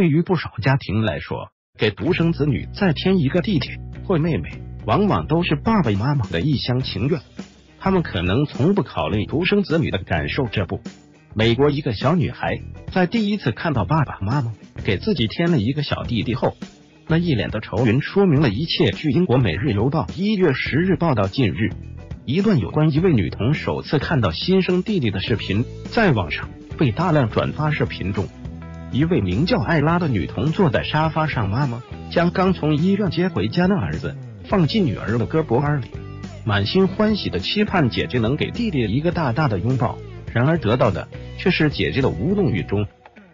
对于不少家庭来说，给独生子女再添一个弟弟或妹妹，往往都是爸爸妈妈的一厢情愿。他们可能从不考虑独生子女的感受。这不，美国一个小女孩在第一次看到爸爸妈妈给自己添了一个小弟弟后，那一脸的愁云说明了一切。据英国《每日邮报》一月十日报道，近日一段有关一位女童首次看到新生弟弟的视频在网上被大量转发。视频中，一位名叫艾拉的女童坐在沙发上，妈妈将刚从医院接回家的儿子放进女儿的胳膊窝里。满心欢喜的期盼姐姐能给弟弟一个大大的拥抱，然而得到的却是姐姐的无动于衷。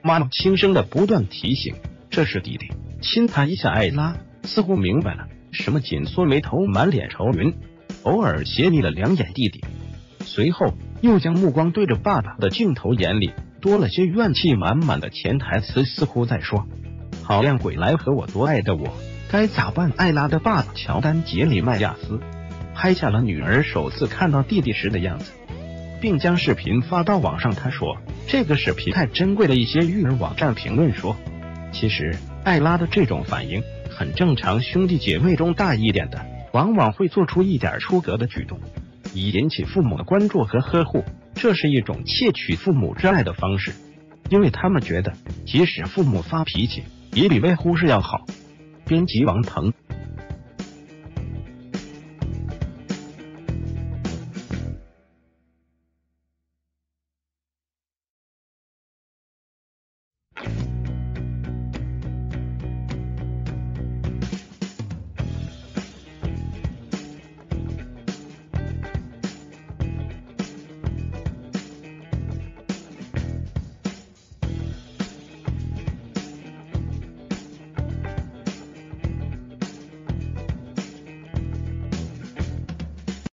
妈妈轻声的不断提醒：“这是弟弟。”亲他一下，艾拉似乎明白了什么，紧缩眉头，满脸愁云，偶尔斜睨了两眼弟弟，随后又将目光对着爸爸的镜头，眼里多了些怨气满满的潜台词，似乎在说：“好靓鬼来和我多爱的我，该咋办？”艾拉的爸爸乔丹·杰里迈亚斯。拍下了女儿首次看到弟弟时的样子，并将视频发到网上。他说：“这个视频太珍贵了。”一些育儿网站评论说：“其实艾拉的这种反应很正常，兄弟姐妹中大一点的往往会做出一点出格的举动，以引起父母的关注和呵护。这是一种窃取父母之爱的方式，因为他们觉得即使父母发脾气，也比被忽视要好。”编辑王腾。